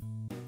you